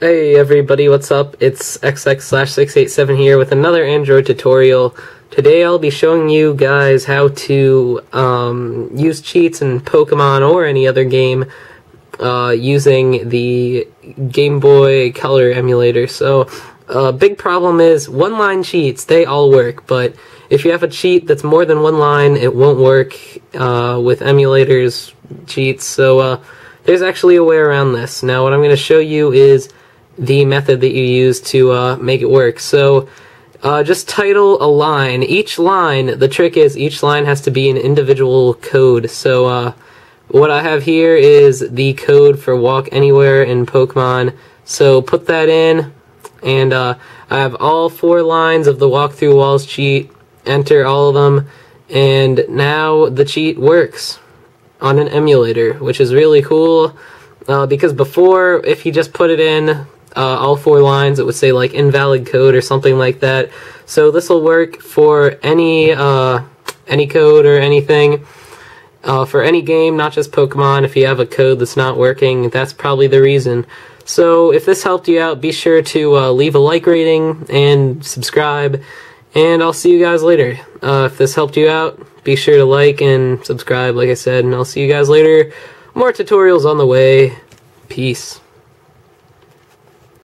Hey everybody, what's up? It's XX slash 687 here with another Android tutorial. Today I'll be showing you guys how to um, use cheats in Pokemon or any other game uh, using the Game Boy Color emulator. So, a uh, big problem is one-line cheats, they all work, but if you have a cheat that's more than one line, it won't work uh, with emulators cheats. So, uh, there's actually a way around this. Now, what I'm going to show you is the method that you use to uh, make it work. So uh, just title a line. Each line, the trick is each line has to be an individual code. So uh, what I have here is the code for walk anywhere in Pokemon. So put that in, and uh, I have all four lines of the walk through walls cheat. Enter all of them, and now the cheat works on an emulator, which is really cool. Uh, because before, if you just put it in, uh, all four lines, it would say like invalid code or something like that. So this will work for any uh, any code or anything. Uh, for any game, not just Pokemon, if you have a code that's not working, that's probably the reason. So if this helped you out, be sure to uh, leave a like rating and subscribe, and I'll see you guys later. Uh, if this helped you out, be sure to like and subscribe, like I said, and I'll see you guys later. More tutorials on the way. Peace.